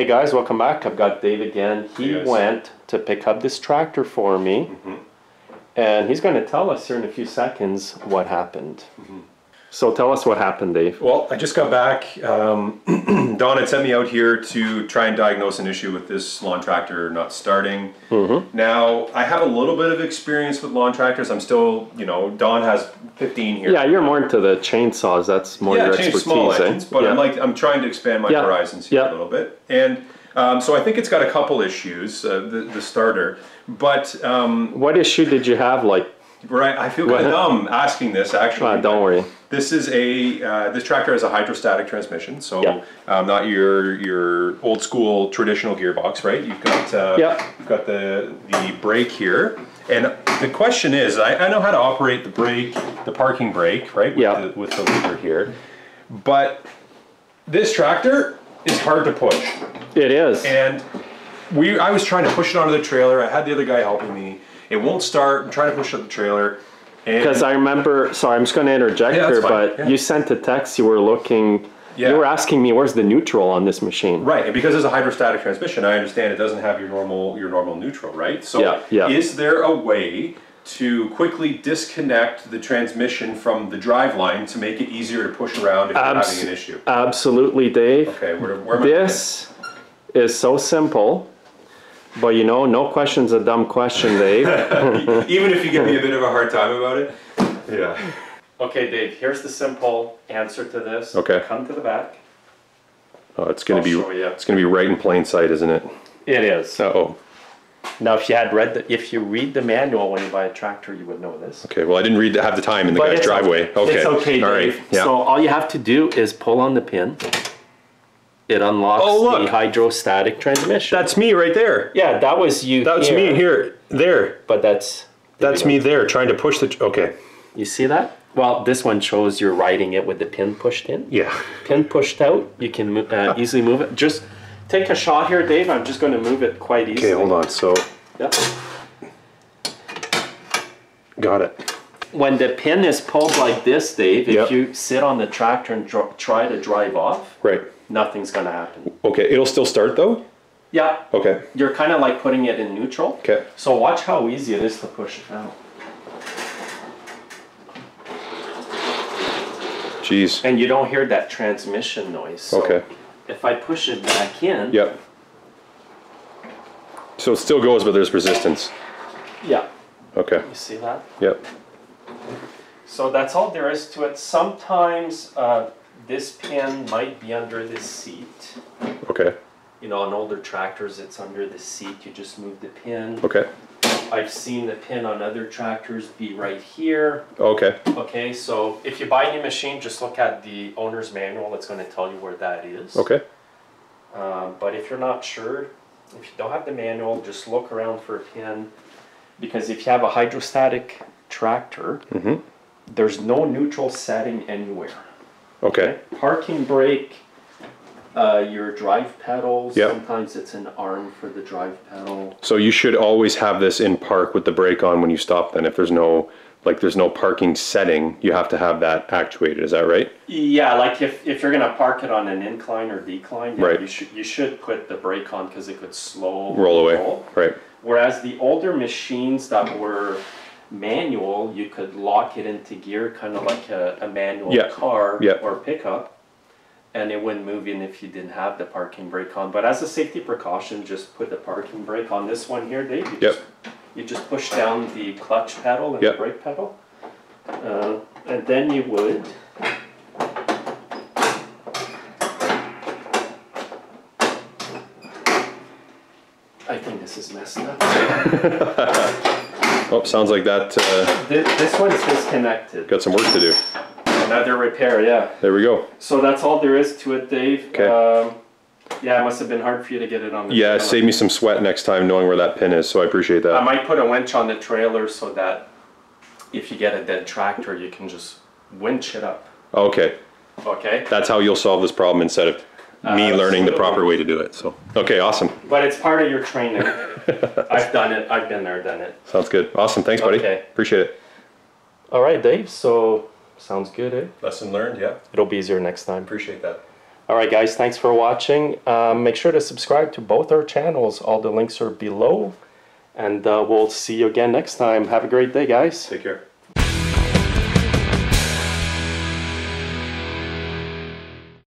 Hey guys, welcome back. I've got Dave again. He guys. went to pick up this tractor for me, Mm-hmm. and he's going to tell us here in a few seconds what happened. Mm-hmm. So tell us what happened, Dave. Well, I just got back. Um, Don had sent me out here to try and diagnose an issue with this lawn tractor not starting. Mm-hmm. Now, I have a little bit of experience with lawn tractors. I'm still, you know, Don has 15 here. Yeah, you're more into the chainsaws. That's more yeah, your expertise, small eh? engines, but yeah. I'm like I'm trying to expand my Yeah. horizons here Yeah. a little bit, and um, so I think it's got a couple issues. Uh, the, the starter, but um, what issue did you have? Like, right, I feel kind of dumb asking this actually. uh, don't worry. This is a uh, this tractor has a hydrostatic transmission, so Yeah. um, not your your old school traditional gearbox, right? You've got uh, Yeah. you've got the the brake here, and the question is, I, I know how to operate the brake, the parking brake, right? With Yeah. The, with the lever here, but this tractor is hard to push, It is. and we I was trying to push it onto the trailer. I had the other guy helping me. It won't start. I'm trying to push up the trailer. Because I remember, sorry, I'm just going to interject Yeah, here, fine, but yeah. you sent a text. You were looking. Yeah. You were asking me where's the neutral on this machine. Right, and because it's a hydrostatic transmission, I understand it doesn't have your normal your normal neutral, right? So Yeah, yeah. is there a way to quickly disconnect the transmission from the drive line to make it easier to push around if you're having an issue? Absolutely, Dave. Okay, where, where? This is so simple, but you know, no question's a dumb question, Dave. Even if you give me a bit of a hard time about it. Yeah. okay, Dave, here's the simple answer to this. Okay. Come to the back. Oh, it's gonna I'll be it's gonna be right in plain sight, isn't it? It is. Oh, Now, if you had read the, if you read the manual when you buy a tractor, you would know this. okay. Well, I didn't read have the time in the But guy's driveway. okay. Okay. It's okay, All Dave. right. Yeah. So all you have to do is pull on the pin. It unlocks Oh, look. the hydrostatic transmission. That's me right there. yeah, that was you. That's here, me here. There. But that's That's me there trying to push the. Okay. You see that? Well, this one shows you're riding it with the pin pushed in. Yeah. Pin pushed out, you can uh, easily move it. Just take a shot here, Dave. I'm just going to move it quite easily. Okay, hold on. So Yeah. got it. When the pin is pulled like this, Dave, if Yep. you sit on the tractor and try to drive off, Right. Nothing's going to happen. Okay, it'll still start though? Yeah, Okay. you're kind of like putting it in neutral. Okay. So watch how easy it is to push it out. Jeez. And you don't hear that transmission noise. So Okay. If I push it back in, Yep. So it still goes, but there's resistance. yeah, Okay. you see that? Yep. So that's all there is to it. Sometimes uh, this pin might be under this seat. Okay. You know, on older tractors, it's under the seat. You just move the pin. Okay. I've seen the pin on other tractors be right here. Okay. Okay, so if you buy a new machine, just look at the owner's manual. It's going to tell you where that is. Okay. Um, but if you're not sure, if you don't have the manual, just look around for a pin. Because if you have a hydrostatic tractor, Mhm. there's no neutral setting anywhere. Okay. Parking brake, uh, your drive pedals, Yep. sometimes it's an arm for the drive pedal. So you should always have this in park with the brake on when you stop. Then, if there's no like there's no parking setting, you have to have that actuated. Is that right? Yeah, like if, if you're gonna park it on an incline or decline, yeah, Right. you should you should put the brake on because it could slow Roll away. roll. Right. Whereas the older machines that were manual, you could lock it into gear, kind of like a, a manual Yeah. car Yeah. or pickup, and it wouldn't move in if you didn't have the parking brake on. But as a safety precaution, just put the parking brake on this one here, Dave. You Yep. Just, you just push down the clutch pedal and Yep. the brake pedal, uh, and then you would. I think this is messed up. Oh, sounds like that uh, This, this one's disconnected. got some work to do. Another repair, yeah. There we go. So that's all there is to it, Dave. Okay. Um, yeah, it must have been hard for you to get it on the Yeah, trailer. save me some sweat next time knowing where that pin is. So I appreciate that. I might put a winch on the trailer so that if you get a dead tractor, you can just winch it up. Okay, Okay? that's how you'll solve this problem instead of me learning the proper way to do it. So okay, awesome. But it's part of your training. I've done it. I've been there, done it. Sounds good. Awesome. Thanks, buddy. Okay. Appreciate it. All right, Dave. So sounds good, eh? Lesson learned. Yeah, It'll be easier next time. appreciate that. All right, guys, thanks for watching. Um, make sure to subscribe to both our channels. All the links are below. And uh, we'll see you again next time. Have a great day, guys. Take care.